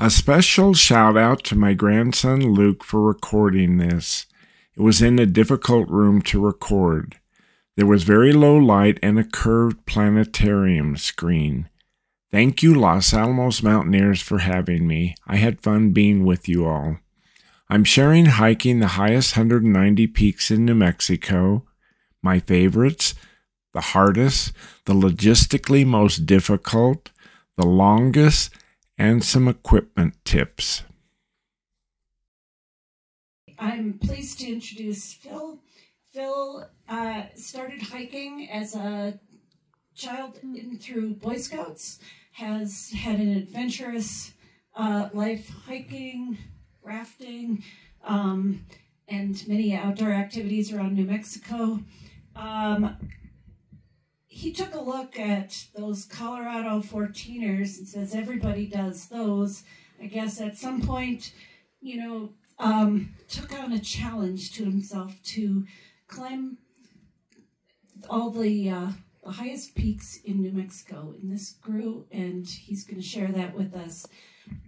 A special shout out to my grandson Luke for recording this. It was in a difficult room to record. There was very low light and a curved planetarium screen. Thank you, Los Alamos Mountaineers, for having me. I had fun being with you all. I'm sharing hiking the highest 190 peaks in New Mexico, my favorites, the hardest, the logistically most difficult, the longest, and some equipment tips. I'm pleased to introduce Phil. Phil uh, started hiking as a child in, through Boy Scouts, has had an adventurous uh, life hiking, rafting, um, and many outdoor activities around New Mexico. Um, he took a look at those Colorado 14ers and says everybody does those. I guess at some point, you know, um, took on a challenge to himself to climb all the, uh, the highest peaks in New Mexico. And this grew, and he's going to share that with us.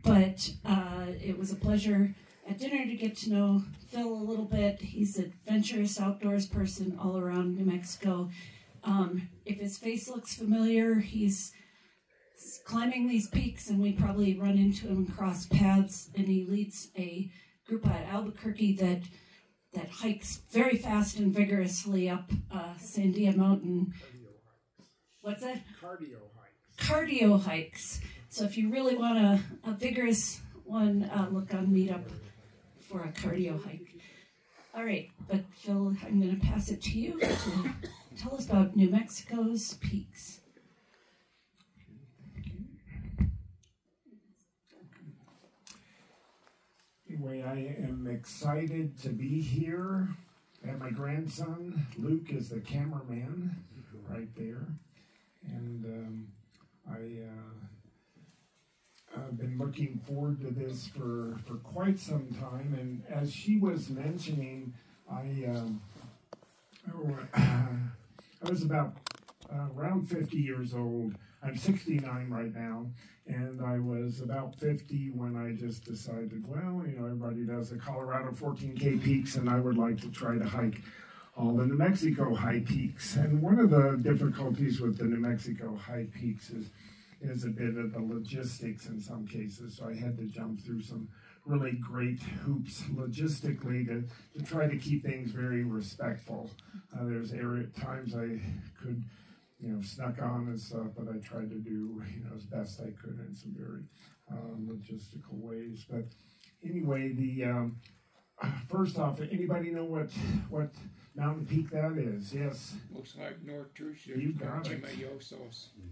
But uh, it was a pleasure at dinner to get to know Phil a little bit. He's an adventurous outdoors person all around New Mexico. Um, if his face looks familiar, he's climbing these peaks and we probably run into him and cross paths and he leads a group at Albuquerque that that hikes very fast and vigorously up uh, Sandia Mountain. What's that? Cardio hikes. Cardio hikes. So if you really want a, a vigorous one, uh, look on Meetup for a cardio hike. All right, but Phil, I'm going to pass it to you to tell us about New Mexico's peaks. Anyway, I am excited to be here. And my grandson, Luke, is the cameraman right there. And um, I, uh, I've been looking forward to this for, for quite some time. And as she was mentioning, I, um, oh, I was about uh, around 50 years old. I'm 69 right now, and I was about 50 when I just decided, well, you know, everybody does the Colorado 14K peaks, and I would like to try to hike all the New Mexico high peaks. And one of the difficulties with the New Mexico high peaks is is a bit of the logistics in some cases. So I had to jump through some really great hoops logistically to, to try to keep things very respectful. Uh, there's area times I could, you know, snuck on and stuff, but I tried to do, you know, as best I could in some very uh, logistical ways. But anyway, the um, first off, anybody know what what mountain peak that is? Yes. Looks like North Truchas. You got it.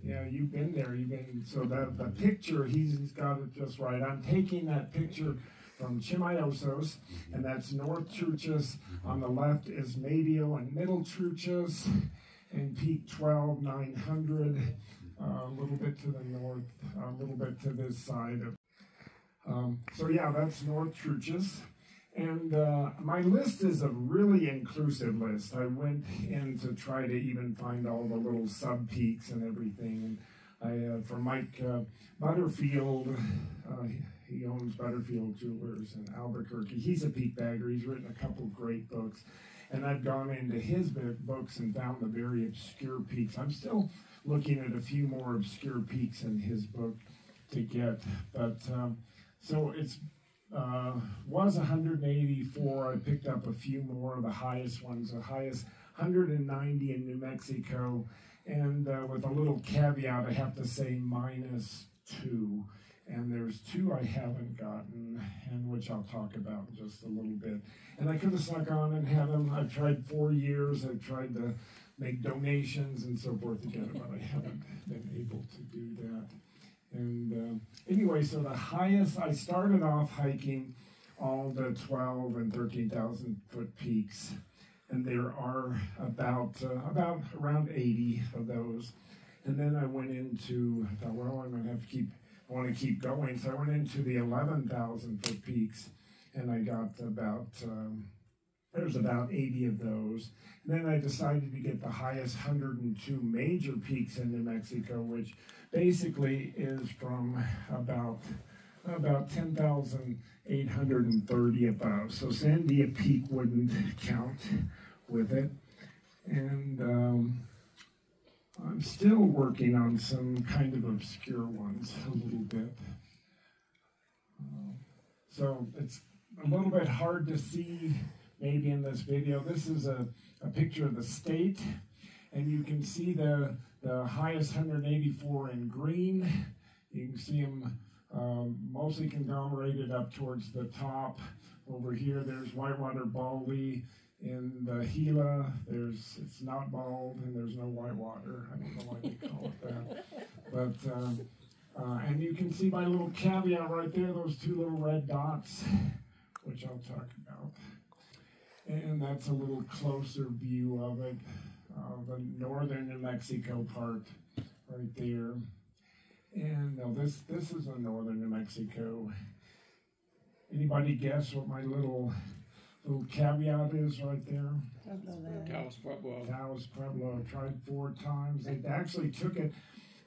Yeah, you've been there. You've been so that the picture he's, he's got it just right. I'm taking that picture from Chimayosos, and that's North Truchas. On the left is Medio and Middle Truchas, and Peak 12, 900. Uh, a little bit to the north, a little bit to this side of. Um, so yeah, that's North Truchas. And uh, my list is a really inclusive list. I went in to try to even find all the little sub peaks and everything. And I, uh, for Mike uh, Butterfield, uh, he owns Butterfield Jewelers in Albuquerque. He's a peak bagger. He's written a couple great books. And I've gone into his books and found the very obscure peaks. I'm still looking at a few more obscure peaks in his book to get. But um, so it's uh, was 184. I picked up a few more of the highest ones, the highest 190 in New Mexico. And uh, with a little caveat, I have to say minus two. And there's two I haven't gotten, and which I'll talk about in just a little bit. And I could have stuck on and had them. I've tried four years. I've tried to make donations and so forth to get them, but I haven't been able to do that. And uh, anyway, so the highest, I started off hiking all the 12 and 13,000 foot peaks. And there are about, uh, about around 80 of those. And then I went into, I thought, well, I'm going to have to keep, I want to keep going. So I went into the 11,000 foot peaks and I got about, um, there's about 80 of those. And then I decided to get the highest 102 major peaks in New Mexico, which basically is from about about 10,830 above. So Sandia Peak wouldn't count with it. And um, I'm still working on some kind of obscure ones a little bit. Uh, so it's a little bit hard to see maybe in this video. This is a, a picture of the state, and you can see the, the highest 184 in green. You can see them um, mostly conglomerated up towards the top. Over here, there's whitewater baldy. In the Gila, there's it's not bald and there's no whitewater. I don't know why they call it that. But um, uh, and you can see my little caveat right there, those two little red dots, which I'll talk about. And that's a little closer view of it, uh, the northern New Mexico part right there. And no, this this is in northern New Mexico. Anybody guess what my little little caveat is right there? Taos Pueblo. Taos Pueblo. I tried four times. They actually took it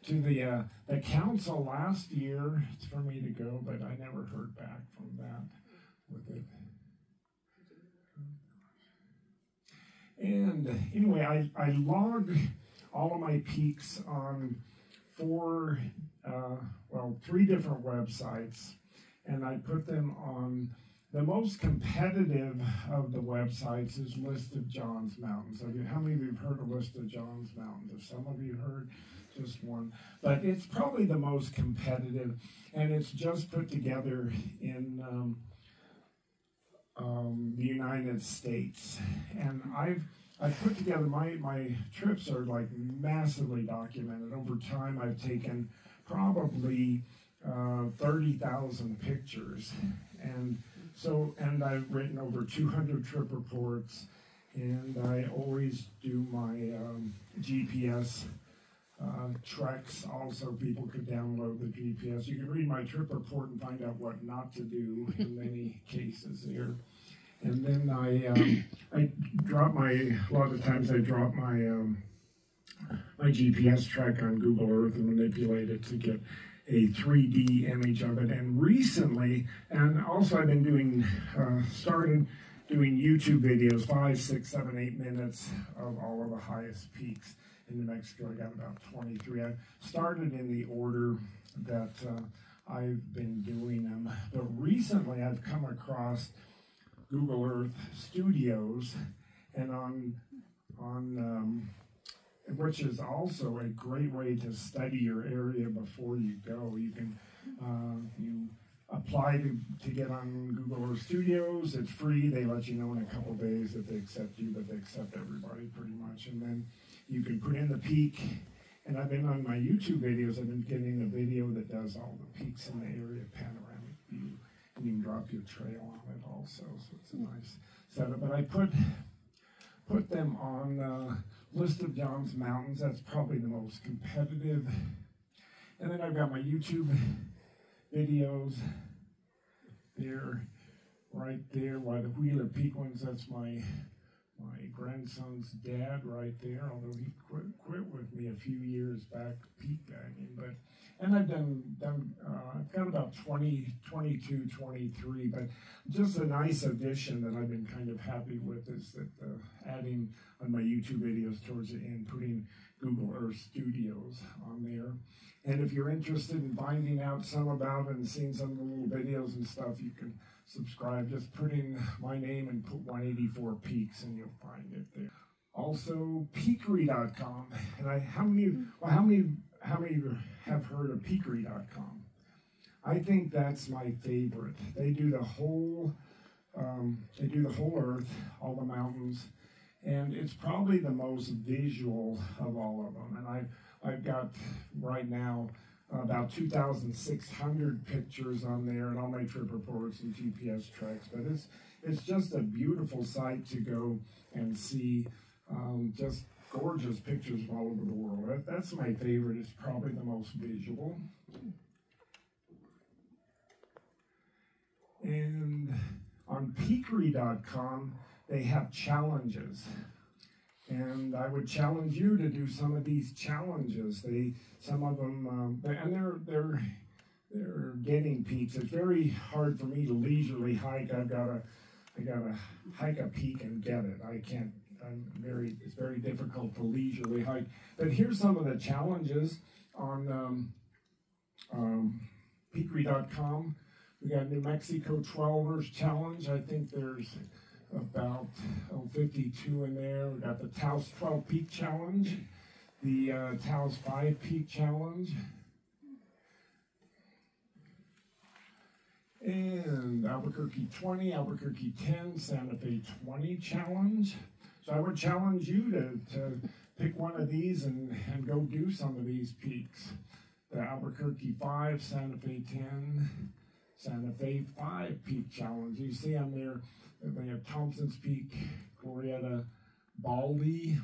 to the uh, the council last year for me to go, but I never heard back from that with it. And anyway, I, I log all of my peaks on four, uh, well, three different websites, and I put them on the most competitive of the websites is List of Johns Mountains. Have you, how many of you have heard of List of Johns Mountains? Have some of you heard? Just one. But it's probably the most competitive, and it's just put together in um, um, the United States. And I've I've put together my my trips are like massively documented. Over time, I've taken probably uh, thirty thousand pictures, and so and I've written over two hundred trip reports, and I always do my um, GPS. Uh, treks also people could download the GPS. You can read my trip report and find out what not to do in many cases here and then I um, I drop my a lot of times I drop my um, my GPS track on Google Earth and manipulate it to get a 3D image of it. And recently, and also I've been doing uh, started doing YouTube videos, five, six, seven, eight minutes of all of the highest peaks in New Mexico. I got about 23. I started in the order that uh, I've been doing them, but recently I've come across Google Earth Studios, and on on um, which is also a great way to study your area before you go. You can uh, you apply to, to get on Google Earth Studios. It's free. They let you know in a couple days that they accept you, but they accept everybody pretty much. And then you can put in the peak. And I've been on my YouTube videos. I've been getting a video that does all the peaks in the area panoramic view and you can drop your trail on it also, so it's a nice setup. But I put put them on the list of Johns Mountains. That's probably the most competitive. And then I've got my YouTube videos there, right there, why the Wheeler Peak ones, that's my my grandson's dad right there, although he quit, quit with me a few years back peak bagging. But and I've done done uh, I've got about 20, 22, 23. But just a nice addition that I've been kind of happy with is that uh, adding on my YouTube videos towards the end, putting Google Earth Studios on there. And if you're interested in finding out some about it and seeing some of the little videos and stuff, you can subscribe. Just put in my name and put 184 Peaks and you'll find it there. Also, Peakery.com. And I, how many, well, how many, how many have heard of Peakery.com? I think that's my favorite. They do the whole, um, they do the whole Earth, all the mountains, and it's probably the most visual of all of them. And I've, I've got right now about 2,600 pictures on there and all my trip reports and GPS tracks. But it's it's just a beautiful sight to go and see. Um, just gorgeous pictures of all over the world. That, that's my favorite. It's probably the most visual. And on Peakery.com, they have challenges and I would challenge you to do some of these challenges. They, some of them, um, and they're they're they're getting peaks. It's very hard for me to leisurely hike. I've got to I got to hike a peak and get it. I can't. Very. It's very difficult to leisurely hike. But here's some of the challenges on um, um, Peakery.com. We got New Mexico 12ers challenge. I think there's about oh, 52 in there. We got the Taos 12 Peak Challenge, the uh, Taos 5 Peak Challenge. And Albuquerque 20, Albuquerque 10, Santa Fe 20 challenge. So I would challenge you to, to pick one of these and, and go do some of these peaks. The Albuquerque 5, Santa Fe 10, Santa Fe 5 peak challenge. You see on there, they have Thompson's Peak, Glorieta, Baldy,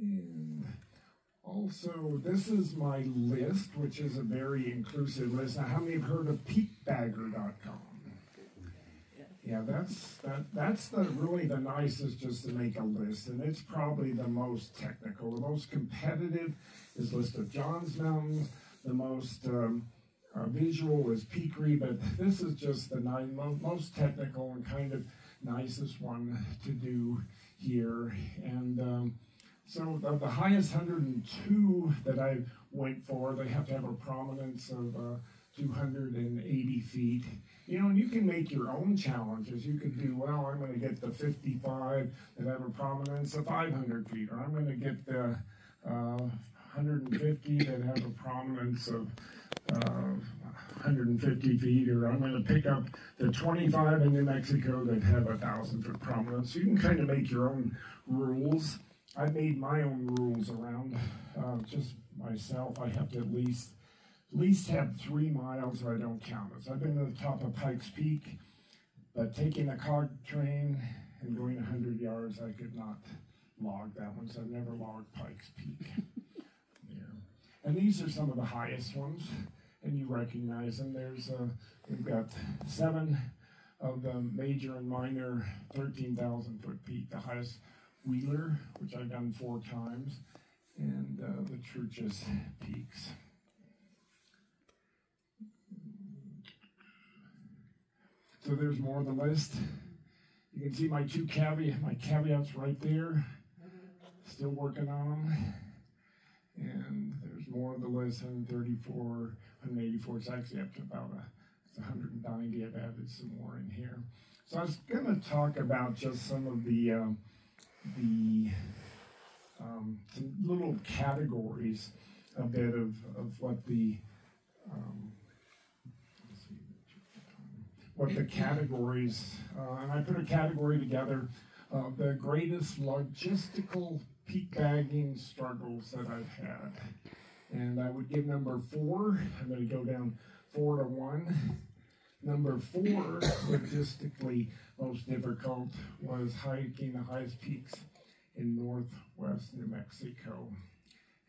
and also, this is my list, which is a very inclusive list. Now, how many have heard of peakbagger.com? Yeah, that's that. That's the really the nicest, just to make a list, and it's probably the most technical. The most competitive is list of Johns Mountains. The most um, uh, visual is Peakery, but this is just the nine, most technical and kind of nicest one to do here. And um, so the, the, highest 102 that I went for, they have to have a prominence of uh, 280 feet. You know, and you can make your own challenges. You could do, well, I'm going to get the 55 that have a prominence of 500 feet, or I'm going to get the uh, 150 that have a prominence of uh, 150 feet, or I'm going to pick up the 25 in New Mexico that have a 1,000 foot prominence. So You can kind of make your own rules. I made my own rules around uh, just myself. I have to at least at least have three miles or I don't count it. So I've been to the top of Pikes Peak, but taking a cog train and going 100 yards, I could not log that one. So I've never logged Pikes Peak. there. And these are some of the highest ones, and you recognize them. There's uh, we've got seven of the major and minor 13,000 foot peak. The highest Wheeler, which I've done four times, and uh, the Truchas Peaks. So there's more of the list. You can see my two caveat, my caveats right there. Still working on them. And there's more of the list, 134, 184. It's actually up to about a, 190. I've added some more in here. So I was going to talk about just some of the um, the um, little categories a bit of, of what the um, what the categories uh, and I put a category together of the greatest logistical peak bagging struggles that I've had and I would give number four I'm going to go down four to one number four logistically most difficult was hiking the highest peaks in northwest New Mexico.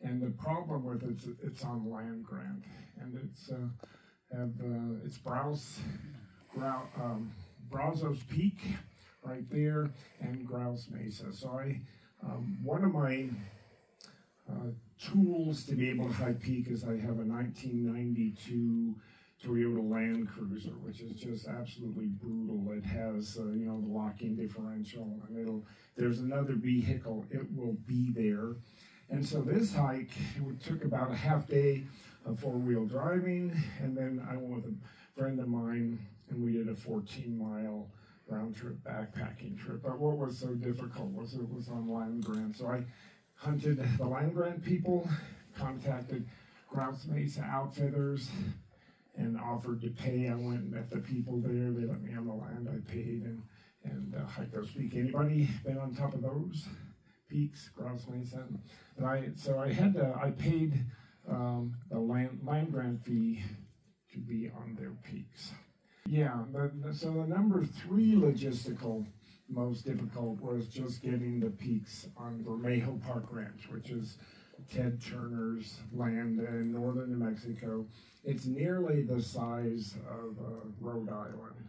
And the problem with it, it's, it's on land grant, and it's uh, have uh, it's Browse, Um, Brazos Peak right there, and Grouse Mesa. So I, um, one of my uh, tools to be able to hike peak is I have a 1992 Toyota Land Cruiser, which is just absolutely brutal. It has, uh, you know, the locking differential, and it'll. There's another vehicle, it will be there. And so this hike took about a half day of four-wheel driving, and then I went with a friend of mine, and we did a 14-mile round trip backpacking trip. But what was so difficult was it was on land grant. So I hunted the land grant people, contacted Grouse Mesa Outfitters, and offered to pay. I went and met the people there. They let me on the land. I paid and and uh, hiked those peaks. Anybody been on top of those peaks, Grouse Mesa? And I so I had to. I paid um, the land land grant fee to be on their peaks. Yeah. The, so the number three logistical most difficult was just getting the peaks on Vermejo Park Ranch, which is Ted Turner's land in northern New Mexico. It's nearly the size of uh, Rhode Island.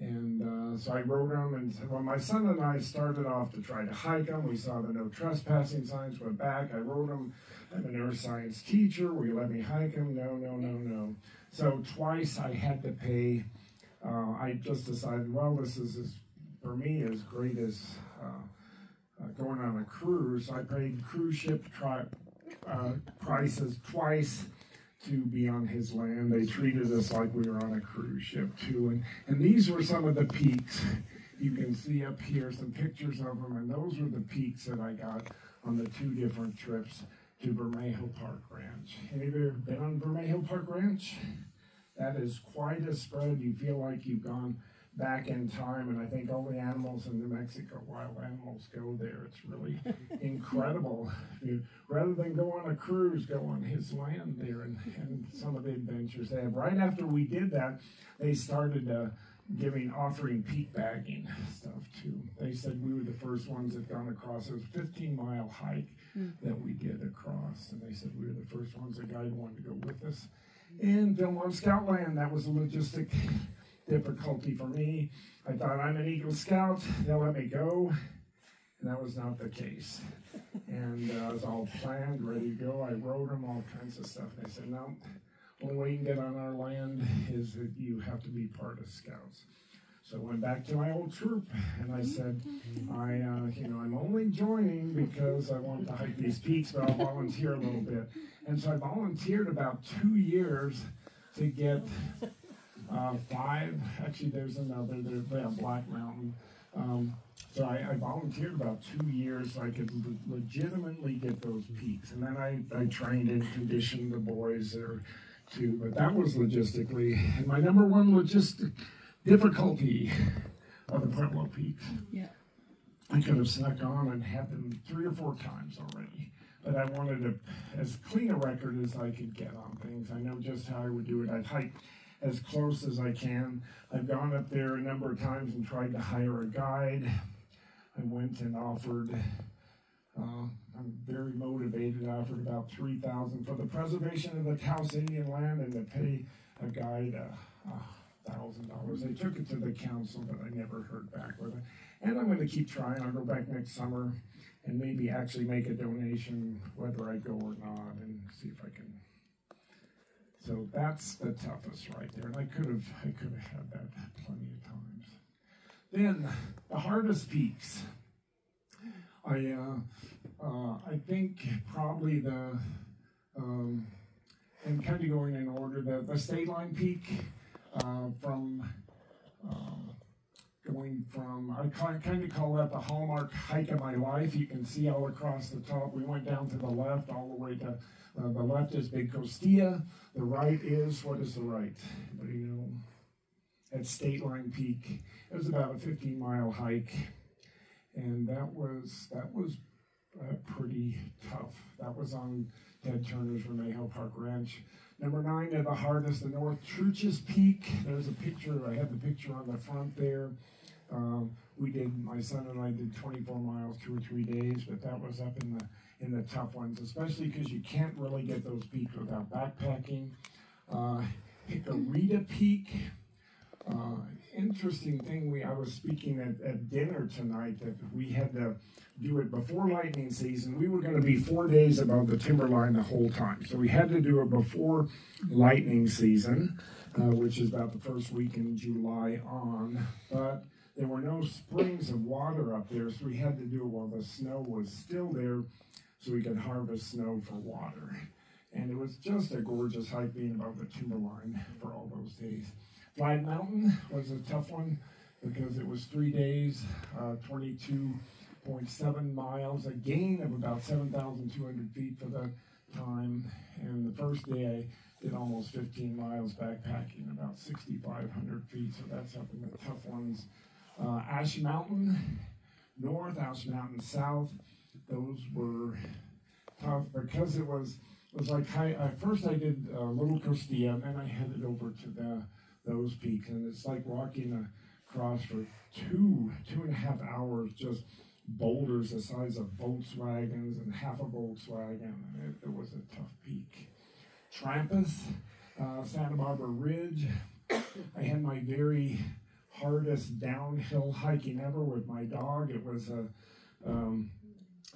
And uh, so I wrote them, and well, my son and I started off to try to hike them. We saw the no trespassing signs, went back. I wrote them. I'm an earth science teacher. Will you let me hike them? No, no, no, no. So twice I had to pay. Uh, I just decided, well, this is for me as great as uh, uh, going on a cruise. I paid cruise ship uh, prices twice to be on his land. They treated us like we were on a cruise ship too. And, and these were some of the peaks. You can see up here some pictures of them, and those were the peaks that I got on the two different trips to Vermejo Park Ranch. Of you been on Vermejo Park Ranch? That is quite a spread. You feel like you've gone back in time, and I think all the animals in New Mexico, wild animals, go there. It's really incredible. You, rather than go on a cruise, go on his land there, and, and some of the adventures they have. Right after we did that, they started uh, giving, offering peak bagging stuff too. They said we were the first ones that gone across. It was a 15 mile hike. That we did across, and they said we were the first ones. The guy wanted to go with us. And Philmont Scoutland, that was a logistic difficulty for me. I thought I'm an Eagle Scout, they'll let me go. And that was not the case. And uh, I was all planned, ready to go. I wrote them all kinds of stuff. They said, no, only way you can get on our land is that you have to be part of Scouts. So I went back to my old troop and I said, I, uh, you know, I'm only joining because I want to hike these peaks, but I'll volunteer a little bit. And so I volunteered about two years to get uh, five. Actually, there's another. There's yeah, Black Mountain. Um, so I, I, volunteered about two years so I could le- legitimately get those peaks. And then I, I trained and conditioned the boys there too. But that was logistically. And my number one logistic difficulty of the Pueblo Peaks. Yeah. I could have snuck on and had them three or four times already. But I wanted a, as clean a record as I could get on things. I know just how I would do it. I'd hike as close as I can. I've gone up there a number of times and tried to hire a guide. I went and offered, uh, I'm very motivated, I offered about 3000 for the preservation of the Taos Indian land and to pay a guide a uh, thousand dollars. They took it to the council, but I never heard back with it. And I'm going to keep trying. I'll go back next summer and maybe actually make a donation, whether I go or not, and see if I can so that's the toughest right there. And I could have I could have had that plenty of times. Then the hardest peaks. I uh, uh, I think probably the um, and kind of going in order the, the state line peak from uh, going from I kind of call that the hallmark hike of my life. You can see all across the top. We went down to the left all the way to uh, the left is Big Costilla. The right is, what is the right? Anybody know? At State Line Peak. It was about a 15 mile hike. And that was, that was uh, pretty tough. That was on Ted Turner's Vermejo Park Ranch. Number nine at the hardest, the North Truchas Peak. There's a picture, I had the picture on the front there. Um, we did, my son and I did 24 miles, two or three days, but that was up in the in the tough ones, especially because you can't really get those peaks without backpacking. Uh, Peak. Uh, interesting thing, we I was speaking at, at dinner tonight that we had to do it before lightning season. We were going to be four days above the timberline the whole time. So we had to do it before lightning season, uh, which is about the first week in July on. But there were no springs of water up there, so we had to do it while the snow was still there so we could harvest snow for water. And it was just a gorgeous hike being above the timberline for all those days. Flag Mountain was a tough one because it was three days, uh, 22.7 miles, a gain of about 7,200 feet for the time. And the first day I did almost 15 miles backpacking, about 6,500 feet. So that's up in the tough ones. Uh, Ash Mountain North, Ash Mountain South those were tough because it was it was like I, uh, first I did uh, Little Costilla and then I headed over to the those peaks and it's like walking across for two two and a half hours just boulders the size of Volkswagens and half a Volkswagen. It, it was a tough peak. Trampas, uh, Santa Barbara Ridge. I had my very hardest downhill hiking ever with my dog. It was a, um,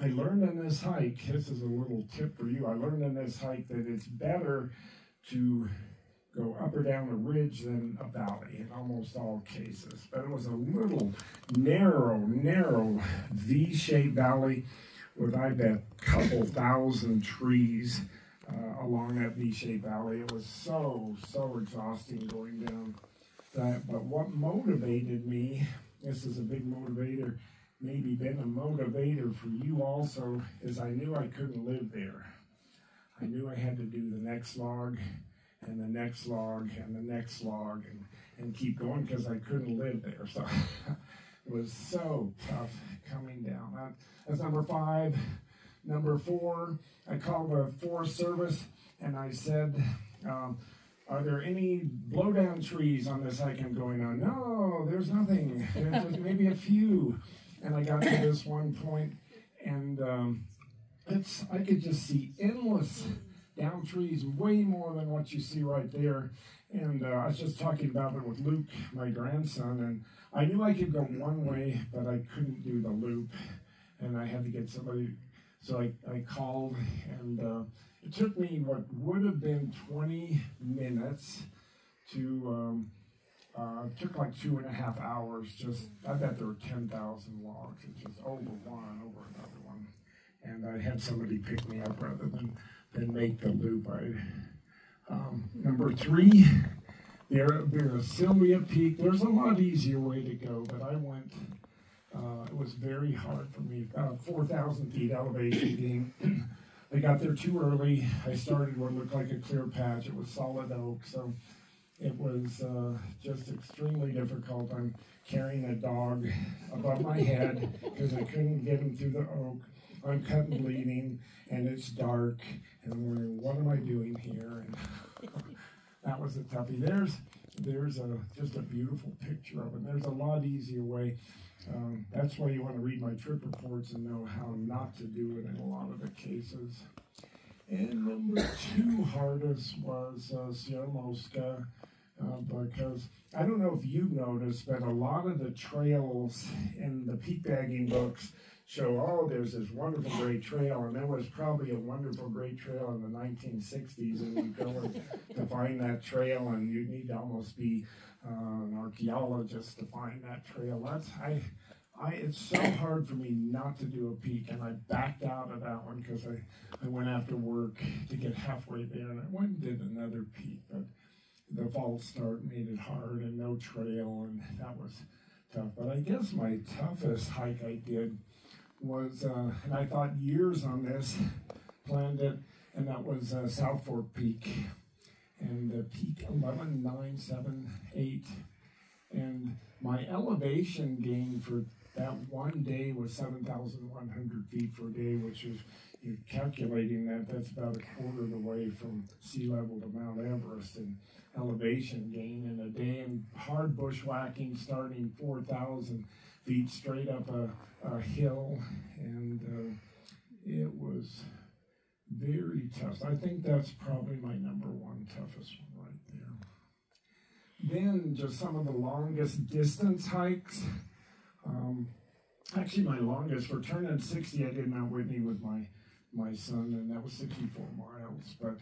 I learned in this hike, this is a little tip for you. I learned in this hike that it's better to go up or down a ridge than a valley in almost all cases. But it was a little narrow, narrow V-shaped valley with I bet a couple thousand trees uh, along that V-shaped valley. It was so, so exhausting going down that. But what motivated me, this is a big motivator, maybe been a motivator for you also, is I knew I couldn't live there. I knew I had to do the next log and the next log and the next log and, and keep going because I couldn't live there. So it was so tough coming down. That, that's number five. Number four, I called the Forest Service and I said, um, are there any blowdown trees on this hike I'm going on? No, there's nothing. There's maybe a few. And I got to this one point, and um, it's I could just see endless down trees, way more than what you see right there. And uh, I was just talking about it with Luke, my grandson, and I knew I could go one way, but I couldn't do the loop, and I had to get somebody. So I, I called, and uh, it took me what would have been 20 minutes to, um, uh, it took like two and a half hours. Just, I bet there were 10,000 logs. It's just over one, over another one. And I had somebody pick me up rather than, than make the loop. Um, number three, there, there's Sylvia Peak. There's a lot easier way to go, but I went uh, it was very hard for me. Uh, 4,000 feet elevation gain. I got there too early. I started what looked like a clear patch. It was solid oak, so it was uh, just extremely difficult. I'm carrying a dog above my head because I couldn't get him through the oak. I'm cut and bleeding, and it's dark, and I'm wondering, what am I doing here? And that was a toughie. There's there's a just a beautiful picture of it. There's a lot easier way. Um, that's why you want to read my trip reports and know how not to do it in a lot of the cases. And number two hardest was uh, Sierra Mosca, uh, because I don't know if you've noticed, but a lot of the trails in the peak bagging books show, oh, there's this wonderful great trail, and there was probably a wonderful great trail in the 1960s, and you go and, to find that trail, and you need to almost be uh, an archaeologist to find that trail. That's I, I. It's so hard for me not to do a peak, and I backed out of that one because I, I went after work to get halfway there, and I went and did another peak, but the false start made it hard, and no trail, and that was tough. But I guess my toughest hike I did was, uh, and I thought years on this, planned it, and that was uh, South Fork Peak, and uh, peak 11978, and my elevation gain for that one day was 7,100 feet per day, which is, you're calculating that, that's about a quarter of the way from sea level to Mount Everest in elevation gain. In a day, and hard bushwhacking starting 4,000 feet straight up a, a hill, and uh, it was very tough. I think that's probably my number one toughest one right there. Then just some of the longest distance hikes. Um, actually, my longest for turning 60, I did Mount Whitney with my my son, and that was 64 miles. But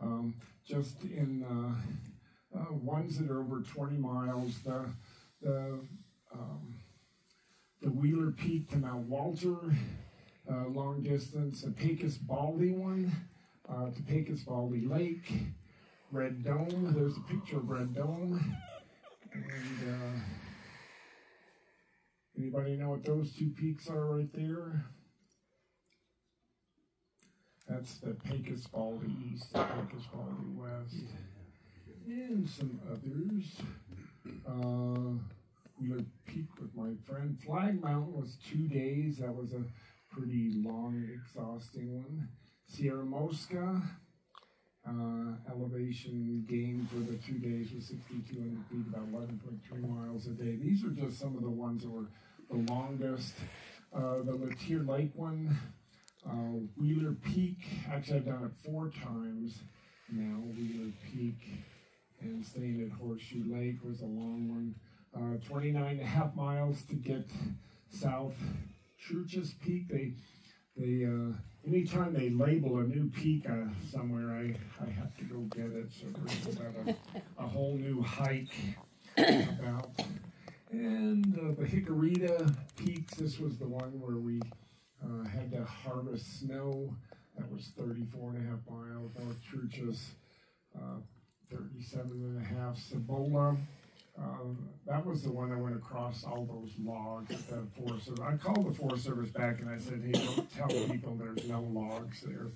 um, just in uh, uh, ones that are over 20 miles, the the um, the Wheeler Peak to Mount Walter, uh, long distance, the Pecos Baldy one, uh, to Pecos Baldy Lake, Red Dome. There's a picture of Red Dome. And uh, anybody know what those two peaks are right there? That's the Pecos Baldy East, the Pecos Baldy West, and some others. Uh, Wheeler Peak with my friend. Flag Mountain was two days. That was a pretty long, exhausting one. Sierra Mosca, uh, elevation gain for the two days was 6,200 feet, about 11.3 miles a day. These are just some of the ones that were the longest. Uh, the Latir Lake one, uh, Wheeler Peak, actually I've done it four times now, Wheeler Peak, and staying at Horseshoe Lake was a long one. Uh, 29 and a half miles to get south Truchas Peak. They, they, uh, anytime they label a new peak uh, somewhere, I, I have to go get it. So there's about a, a whole new hike about. And uh, the Jicarita Peaks, this was the one where we uh, had to harvest snow. That was 34 and a half miles. North Truchas, uh, 37 and a half. Cibola, um, that was the one that went across all those logs at the Forest Service. I called the Forest Service back and I said, "Hey, don't tell people there's no logs there."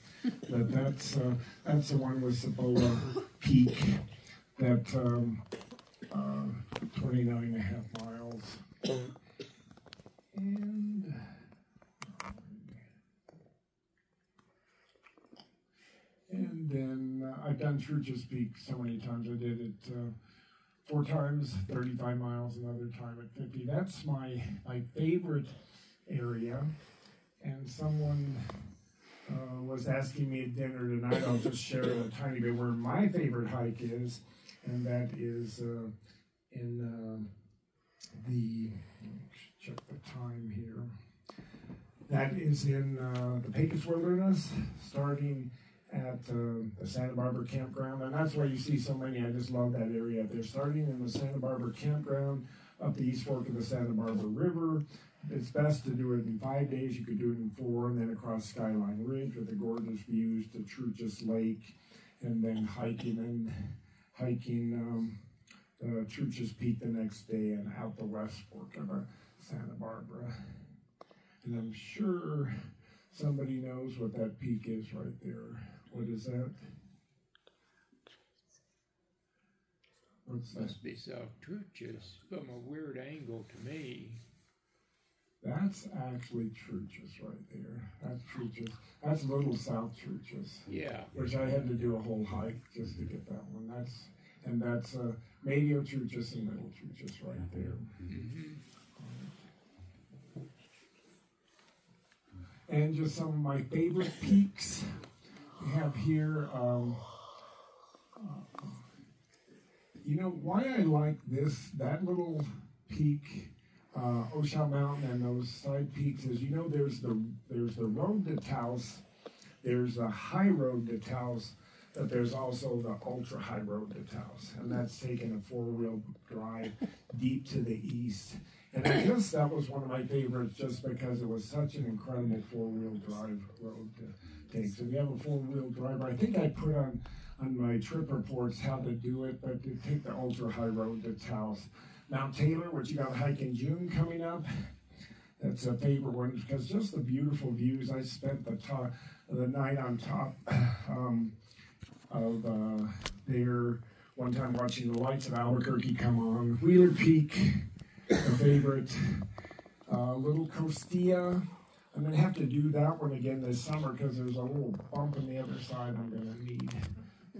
But that's uh, that's the one with Cibola Peak, that um, uh, 29 and a half miles. And and then uh, I've done Truchas Peak so many times. I did it. Uh, four times 35 miles, another time at 50. That's my, my favorite area. And someone uh, was asking me at dinner tonight, I'll just share a tiny bit where my favorite hike is, and that is uh, in uh, the, check the time here. That is in uh, the Pecos Wilderness, starting at uh, the Santa Barbara campground, and that's why you see so many. I just love that area. They're starting in the Santa Barbara campground up the East Fork of the Santa Barbara River. It's best to do it in five days. You could do it in four, and then across Skyline Ridge with the gorgeous views to Truchas Lake, and then hiking and hiking um, uh, Truchas Peak the next day, and out the West Fork of the Santa Barbara. And I'm sure somebody knows what that peak is right there. What is that? What's that? Must be South Truchas from a weird angle to me. That's actually Truchas right there. That's Truchas. That's Little South Truchas, Yeah. which I had to do a whole hike just to get that one. That's and that's uh, Medio Truchas and Little Truchas right there. hmm And just some of my favorite peaks have here. Um, uh, you know why I like this that little peak, uh, Osha Mountain, and those side peaks is you know there's the there's the road to Taos, there's a high road to Taos, but there's also the ultra high road to Taos, and that's taking a four wheel drive deep to the east. And I guess that was one of my favorites just because it was such an incredible four wheel drive road to take. So you have a four wheel drive, I think I put on on my trip reports how to do it, but to take the ultra high road to Taos. Mount Taylor, which you got a hike in June coming up. That's a favorite one because just the beautiful views. I spent the top, the night on top um, of uh, there one time watching the lights of Albuquerque come on. Wheeler Peak, a favorite. Uh, Little Costilla. I'm gonna have to do that one again this summer because there's a little bump on the other side I'm gonna need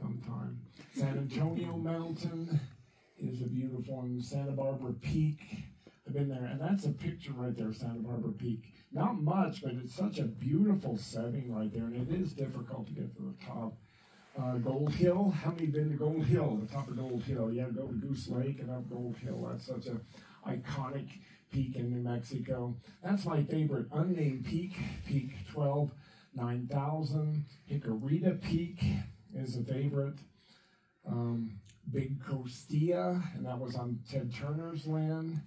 sometime. San Antonio Mountain is a beautiful one. Santa Barbara Peak. I've been there, and that's a picture right there, Santa Barbara Peak. Not much, but it's such a beautiful setting right there, and it is difficult to get to the top. Uh, Gold Hill. How many been to Gold Hill? The top of Gold Hill. Yeah, go to Goose Lake and up Gold Hill. That's such a iconic peak in New Mexico. That's my favorite unnamed peak. Peak 12, 9,000. Jicarita Peak is a favorite. Um, Big Costilla, and that was on Ted Turner's land.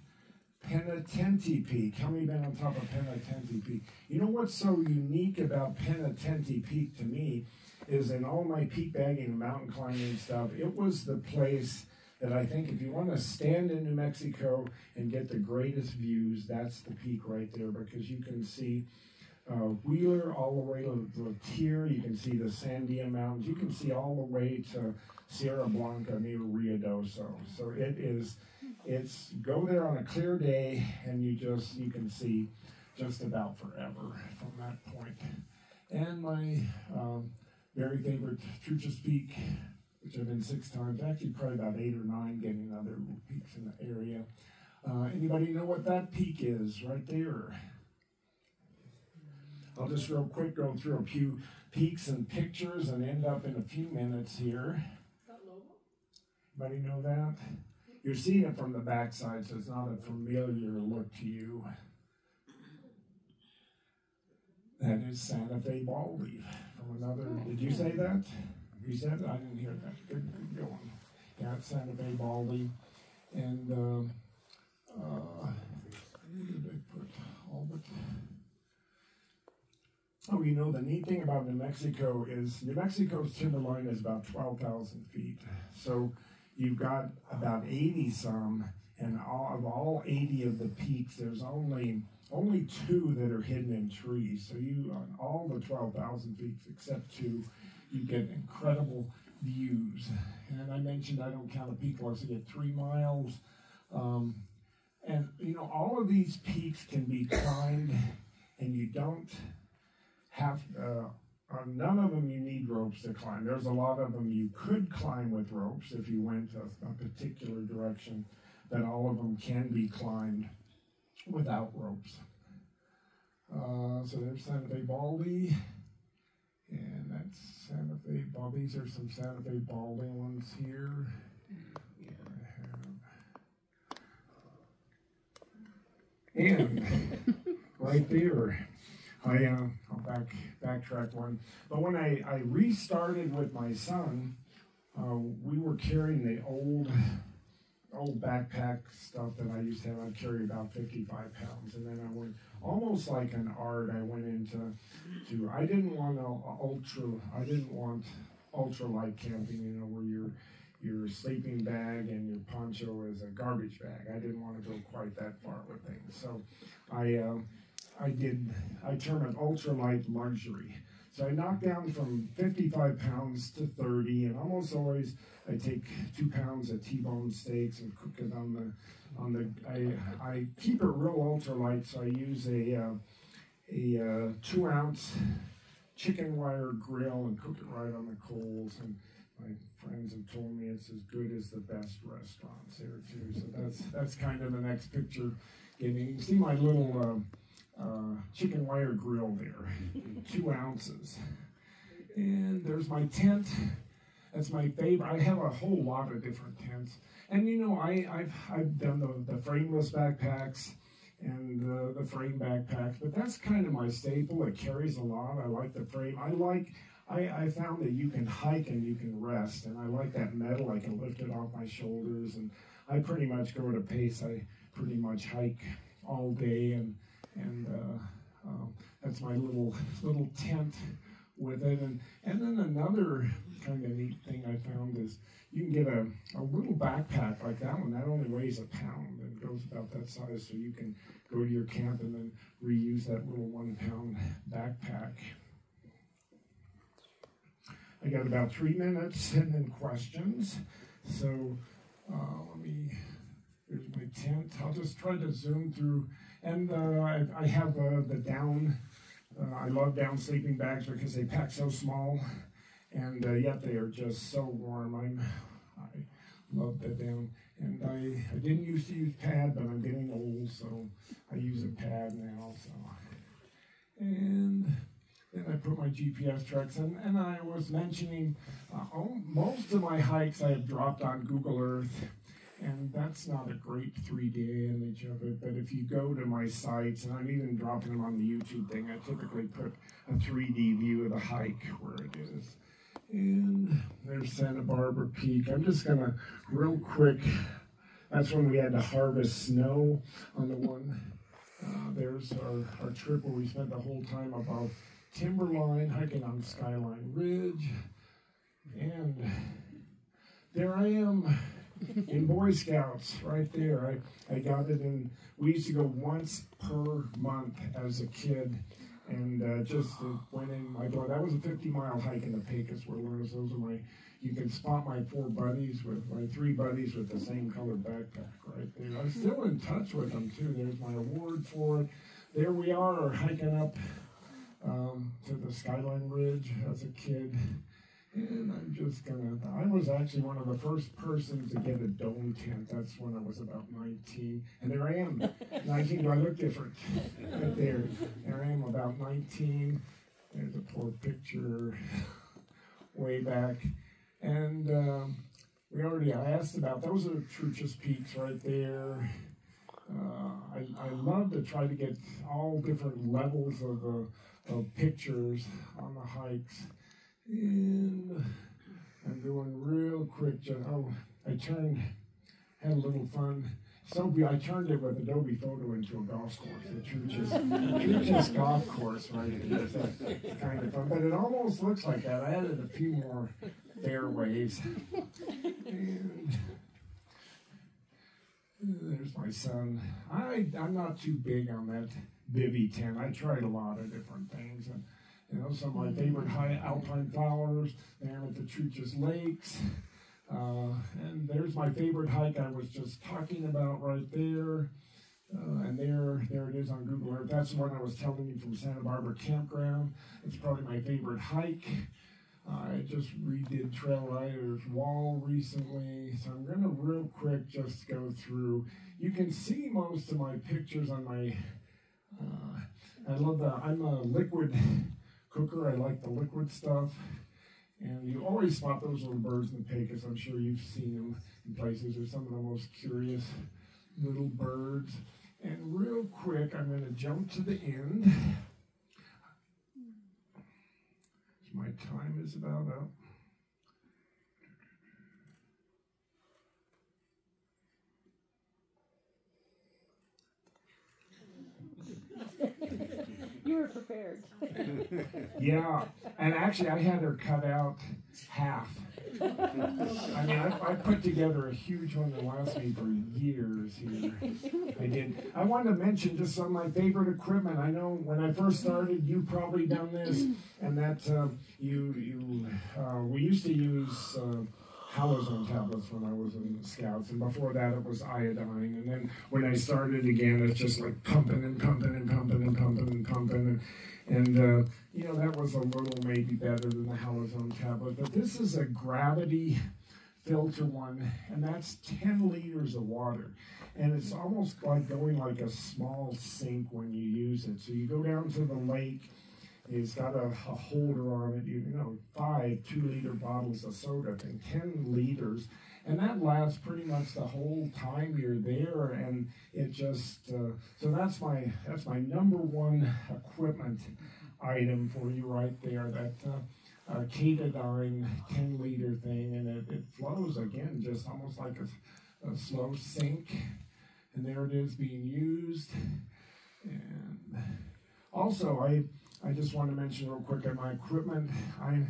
Penitente Peak. How many been on top of Penitente Peak? You know what's so unique about Penitente Peak to me is in all my peak bagging and mountain climbing stuff, it was the place that I think if you want to stand in New Mexico and get the greatest views, that's the peak right there because you can see uh, Wheeler all the way to Latir. You can see the Sandia Mountains. You can see all the way to Sierra Blanca near Ruidoso. So it is, it's go there on a clear day and you just you can see just about forever from that point. And my um, very favorite Truchas Peak, which I've been six times, actually probably about eight or nine, getting other peaks in the area. Uh, anybody know what that peak is right there? I'll just real quick go through a few peaks and pictures and end up in a few minutes here. Anybody know that? you're seeing it from the backside, so it's not a familiar look to you. That is Santa Fe Baldy from another. Did you say that? You said? I didn't hear that. Good, good going. Yeah, it's Santa Fe Baldy. And um, uh, where did I put? Oh, you know, the neat thing about New Mexico is New Mexico's timberline is about 12,000 feet. So you've got about 80 some, and all, of all 80 of the peaks, there's only only two that are hidden in trees. So you, on all the 12,000 feet except two, you get incredible views. And I mentioned I don't count a peak unless I get three miles. Um, and you know, all of these peaks can be climbed, and you don't have uh, on none of them you need ropes to climb. There's a lot of them you could climb with ropes if you went a, a particular direction, but all of them can be climbed without ropes. Uh, so there's Santa Fe Baldy, and that's Santa Fe Baldy. These are some Santa Fe Baldy ones here. Yeah. I have. And right there, I uh, I'll back backtrack one. But when I, I restarted with my son, uh, we were carrying the old old backpack stuff that I used to have. I carry about 55 pounds, and then I went almost like an art. I went into to I didn't want a ultra. I didn't want ultra light camping. You know where your your sleeping bag and your poncho is a garbage bag. I didn't want to go quite that far with things, so I. Uh, I did, I term it ultralight luxury. So I knocked down from 55 pounds to 30, and almost always I take two pounds of T-bone steaks and cook it on the, on the. I, I keep it real ultralight, so I use a, uh, a uh, two ounce chicken wire grill and cook it right on the coals. And my friends have told me it's as good as the best restaurants here too. So that's that's kind of the next picture. Getting, you can see my little. Uh, uh, chicken wire grill there, two ounces. And there's my tent. That's my favorite. I have a whole lot of different tents. And you know, I, have I've done the, the frameless backpacks and the, the frame backpacks, but that's kind of my staple. It carries a lot. I like the frame. I like, I, I found that you can hike and you can rest, and I like that metal. I can lift it off my shoulders, and I pretty much go at a pace. I pretty much hike all day and and uh, um, that's my little little tent with it. And and then another kind of neat thing I found is you can get a, a little backpack like that one that only weighs a pound and goes about that size, so you can go to your camp and then reuse that little one pound backpack. I got about three minutes and then questions. So uh, let me, here's my tent. I'll just try to zoom through and uh, I, I, have uh, the down. Uh, I love down sleeping bags because they pack so small, and yet they are just so warm. I'm, I love the down. And I, I didn't used to use pad, but I'm getting old, so I use a pad now. So, and then I put my GPS tracks in, and I was mentioning uh, most of my hikes I have dropped on Google Earth and that's not a great 3D image of it, but if you go to my sites, and I'm even dropping them on the YouTube thing, I typically put a 3D view of the hike where it is. And there's Santa Barbara Peak. I'm just gonna, real quick, that's when we had to harvest snow on the one. Uh, there's our, our trip where we spent the whole time above Timberline, hiking on Skyline Ridge. And there I am in Boy Scouts, right there. I, I got it in, we used to go once per month as a kid. And uh, just uh, went in my door. That was a 50 mile hike in the Pecos Wilderness. Those are my, you can spot my four buddies with my three buddies with the same colored backpack right there. I'm still in touch with them too. There's my award for it. There we are hiking up um, to the Skyline Ridge as a kid. And I'm just gonna, I was actually one of the first persons to get a dome tent. That's when I was about 19. And there I am, 19. Do I look different? Right there. There I am, about 19. There's a poor picture way back. And um, we already asked about those are Truchas Peaks right there. Uh, I, I love to try to get all different levels of, uh, of pictures on the hikes. And I'm doing real quick. Oh, I turned, had a little fun. So I turned it with Adobe Photo into a golf course, the Truchas, Truchas golf course, right? It's uh, kind of fun, but it almost looks like that. I added a few more fairways. And uh, there's my son. I I'm not too big on that Bivy tent. I tried a lot of different things, and you know some of my favorite high alpine flowers there at the Truchas Lakes. Uh, and there's my favorite hike I was just talking about right there. Uh, and there, there it is on Google Earth. That's the one I was telling you from Santa Barbara Campground. It's probably my favorite hike. I just redid Trail Riders Wall recently, so I'm going to real quick just go through. You can see most of my pictures on my. Uh, I love the. I'm a liquid cooker. I like the liquid stuff. And you always spot those little birds in the pecos. I'm sure you've seen them in places. They're some of the most curious little birds. And real quick, I'm going to jump to the end. My time is about up. You were prepared. Yeah, and actually, I had her cut out half. I mean, I, I put together a huge one that lasted me for years here. I did. I wanted to mention just some of my favorite equipment. I know when I first started, you probably done this, and that uh, you you uh, we used to use. Uh, halazone tablets when I was in Scouts, and before that it was iodine. And then when I started again, it's just like pumping and pumping and pumping and pumping and pumping. And, and uh, you know, that was a little maybe better than the halazone tablet. But this is a gravity filter one, and that's 10 liters of water. And it's almost like going like a small sink when you use it. So you go down to the lake it's got a, a, holder on it, you know, five two liter bottles of soda, and 10 liters. And that lasts pretty much the whole time you're there. And it just, uh, so that's my, that's my number one equipment item for you right there. That uh, uh, Katadyn 10 liter thing. And it, it flows again, just almost like a, a slow sink. And there it is being used. And also, I, I just want to mention real quick at my equipment. I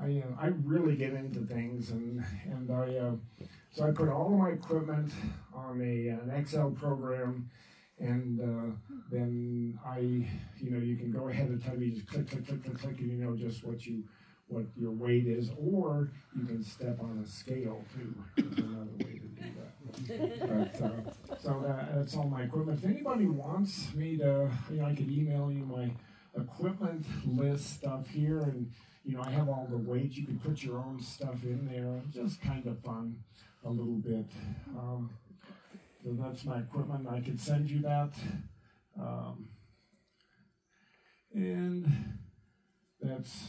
I, uh, I really get into things, and and I uh, so I put all of my equipment on a an Excel program, and uh, then I you know you can go ahead and tell me just click click click click click, and you know just what you what your weight is, or you can step on a scale too. Another way to do that. But, uh, so that, that's all my equipment. If anybody wants me to, you know, I could email you my equipment list stuff here and you know I have all the weights you can put your own stuff in there. Just kind of fun a little bit. Um, so that's my equipment. I could send you that. Um, and that's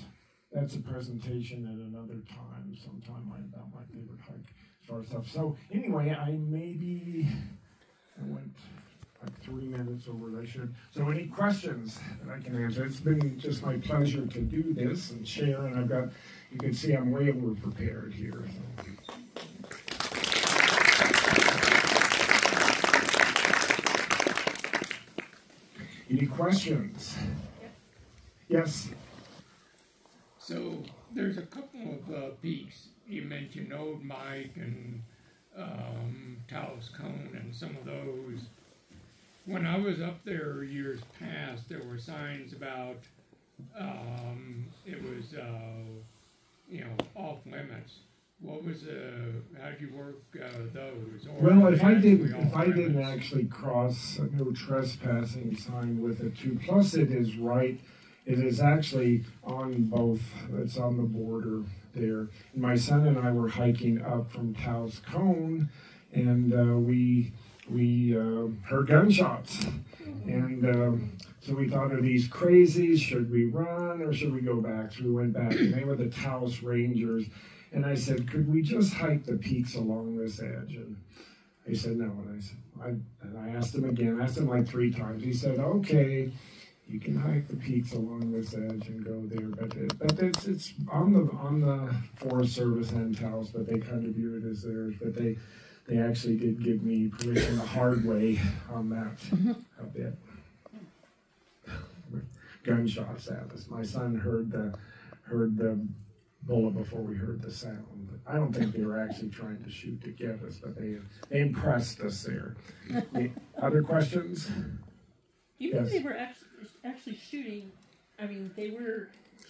that's a presentation at another time sometime about my favorite hike far as stuff. So anyway I maybe I went like three minutes over I should. So any questions that I can answer? It's been just my pleasure to do this and share, and I've got, you can see I'm way over prepared here. So. Any questions? Yes. So there's a couple of uh, peaks. You mentioned Old Mike and um, Taos Cone and some of those when I was up there years past, there were signs about um, it was uh, you know off limits. What was uh, how did you work uh, those? Or well, if I didn't if I didn't actually cross a no trespassing sign with it too. Plus, it is right. It is actually on both. It's on the border there. My son and I were hiking up from Taos Cone, and uh, we we uh, heard gunshots. And um, so we thought, are these crazies? Should we run or should we go back? So we went back. And they were the Taos Rangers. And I said, could we just hike the peaks along this edge? And he said, no. And I said, I, and I asked him again, I asked him like three times. He said, okay, you can hike the peaks along this edge and go there, but it, but it's it's on the on the Forest Service end house, but they kind of view it as theirs. But they they actually did give me permission the hard way on that mm-hmm. a bit. Gunshots at us. My son heard the heard the bullet before we heard the sound. But I don't think they were actually trying to shoot to get us, but they they impressed us there. Other questions? You Yes. they were actually, actually shooting? I mean, they were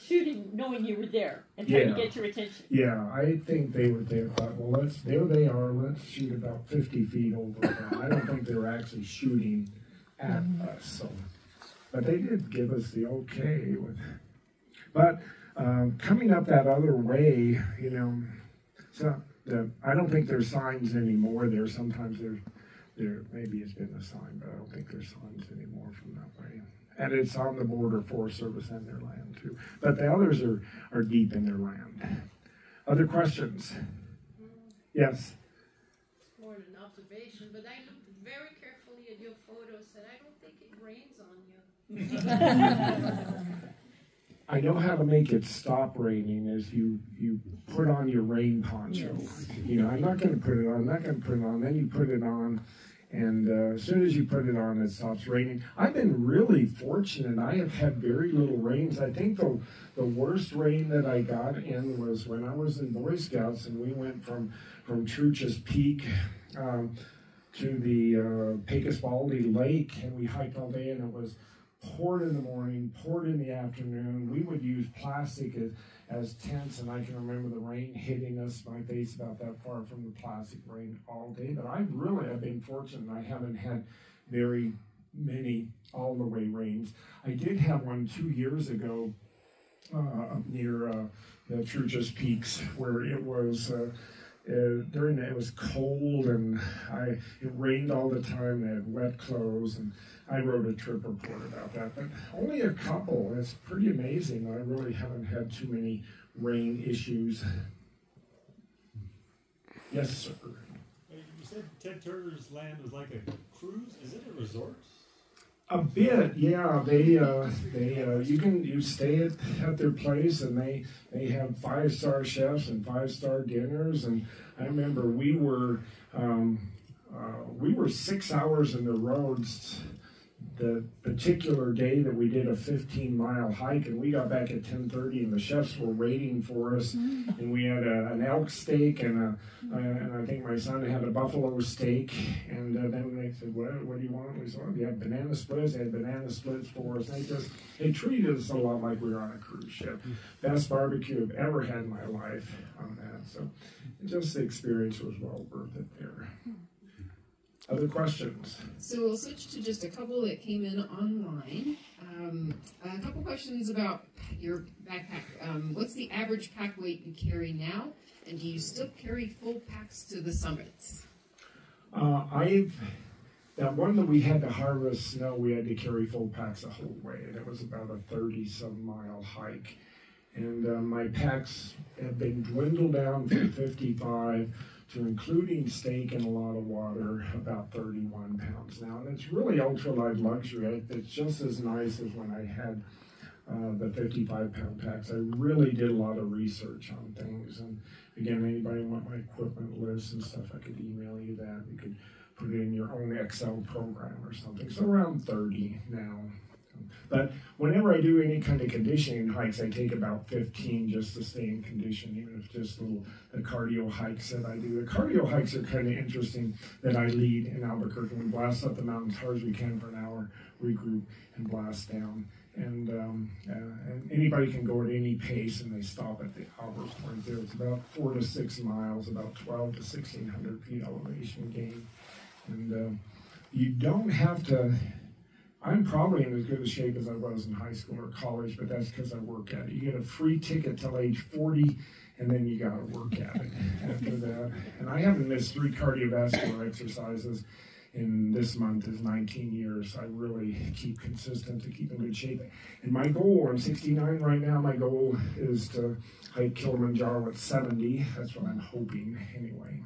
shooting knowing you were there and trying Yeah. to get your attention. Yeah, I think they were. They thought, well, let's there they are. Let's shoot about fifty feet over them. I don't think they were actually shooting at us. So, but they did give us the okay with. But um, coming up that other way, you know, so the I don't think there's signs anymore. There sometimes there's there maybe it's been a sign, but I don't think there's signs anymore from that way. And it's on the border Forest Service and their land too. But the others are are deep in their land. Other questions? Yes. It's more than an observation, but I looked very carefully at your photos and I don't think it rains on you. I know how to make it stop raining is you you put on your rain poncho. You know, I'm not going to put it on. I'm not going to put it on. Then you put it on, and uh, as soon as you put it on, it stops raining. I've been really fortunate. I have had very little rains. I think the the worst rain that I got in was when I was in Boy Scouts, and we went from from Truchas Peak. Um, to the uh, Pecos Baldy Lake, and we hiked all day, and it was poured in the morning, poured in the afternoon. We would use plastic as, as tents, and I can remember the rain hitting us, my face about that far from the plastic rain all day. But I really have been fortunate. I haven't had very many all the way rains. I did have one two years ago uh, up near uh, the Truchas Peaks where it was. Uh, uh, during the, it was cold and I it rained all the time. I had wet clothes and I wrote a trip report about that, but only a couple. It's pretty amazing. I really haven't had too many rain issues. Yes, sir. You said Ted Turner's land was like a cruise. Is it a resort? A bit, yeah. They uh, they uh, you can you stay at, at their place and they they have five star chefs and five star dinners. And I remember we were um, uh, we were six hours in the roads the particular day that we did a 15 mile hike and we got back at 10:30 and the chefs were waiting for us. And we had a, an elk steak and a uh, and I think my son had a buffalo steak. And uh, then they said what, what do you want? We said well, you have banana splits they had banana splits for us. They just they treated us a lot like we were on a cruise ship. Best barbecue I've ever had in my life on that. So just the experience was well worth it there other questions So we'll switch to just a couple that came in online. Um, a couple questions about your backpack. Um, what's the average pack weight you carry now? And do you still carry full packs to the summits? Uh, I've that one that we had to harvest snow, we had to carry full packs the whole way, and it was about a thirty-some mile hike. And uh, my packs have been dwindled down from fifty-five to including steak and a lot of water, about thirty-one pounds now. And it's really ultralight luxury. It's just as nice as when I had uh, the 55 pound packs. I really did a lot of research on things. And again, anybody want my equipment list and stuff, I could email you that. You could put it in your own Excel program or something. So around 30 now. But whenever I do any kind of conditioning hikes, I take about 15 just to stay in condition, even if just little the cardio hikes that I do. The cardio hikes are kind of interesting that I lead in Albuquerque. We blast up the mountain as hard as we can for an hour, regroup, and blast down. And, um, uh, and anybody can go at any pace, and they stop at the Albert point there. It's about four to six miles, about 12 to 1600 feet elevation gain. And um, you don't have to. I'm probably in as good a shape as I was in high school or college, but that's because I work at it. You get a free ticket till age 40, and then you got to work at it after that. And I haven't missed three cardiovascular exercises in this month is 19 years. I really keep consistent to keep in good shape. And my goal, I'm 69 right now, my goal is to hike Kilimanjaro at 70. That's what I'm hoping anyway.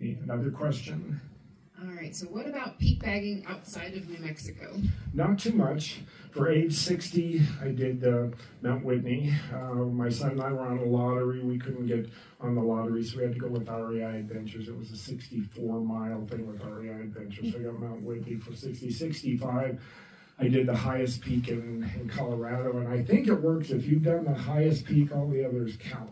Another question? All right. So, what about peak bagging outside of New Mexico? Not too much. For age 60, I did uh, Mount Whitney. Uh, my son and I were on a lottery. We couldn't get on the lottery, so we had to go with REI Adventures. It was a 64 mile thing with REI Adventures. So I got Mount Whitney for 60. 65, I did the highest peak in, in Colorado, and I think it works. If you've done the highest peak, all the others count.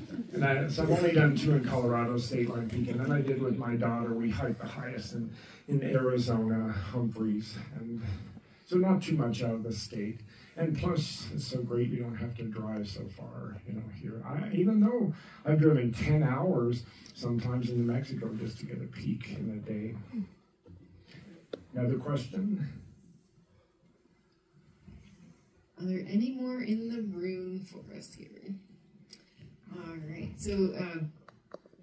And I, so I've only done two in Colorado, State Line Peak, and then I did with my daughter. We hiked the highest in, in Arizona, Humphreys, and so not too much out of the state. And plus, it's so great you don't have to drive so far, you know, here. I, even though I've driven 10 hours sometimes in New Mexico just to get a peak in a day. Another question? Are there any more in the room for us here? All right. So, uh,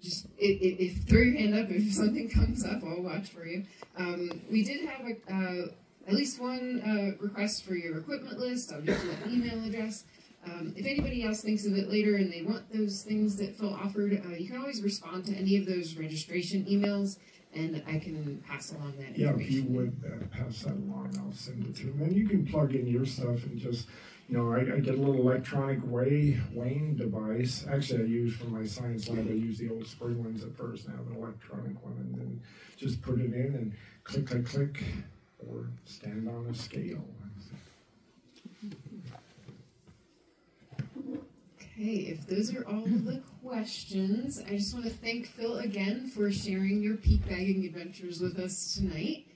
just if, if, if, throw your hand up if something comes up, I'll watch for you. Um, we did have a, uh, at least one uh, request for your equipment list. I'll give you an email address. Um, if anybody else thinks of it later and they want those things that Phil offered, uh, you can always respond to any of those registration emails, and I can pass along that. Yeah, if you would uh, pass that along, I'll send it to them. And you can plug in your stuff and just you know, I, I, get a little electronic weigh, weighing device. Actually, I use for my science lab, I use the old spring ones at first. Have an electronic one, and then just put it in and click, click, click, or stand on a scale. Okay, if those are all the questions, I just want to thank Phil again for sharing your peak bagging adventures with us tonight.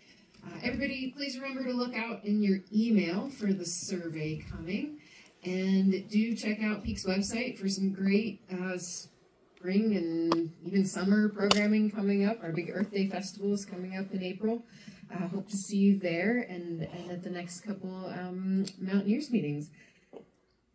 Uh, everybody, please remember to look out in your email for the survey coming. And do check out PEEC's website for some great uh, spring and even summer programming coming up. Our big Earth Day Festival is coming up in April. Uh, hope to see you there and, and at the next couple um, Mountaineers meetings.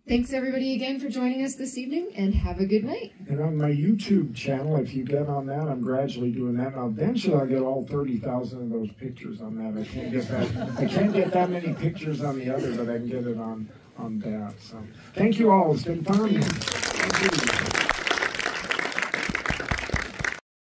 Thanks everybody again for joining us this evening and have a good night. And on my YouTube channel, if you get on that, I'm gradually doing that. Now eventually I'll get all 30,000 of those pictures on that. I can't get that I can't get that many pictures on the other, but I can get it on on that. So thank you all. It's been fun.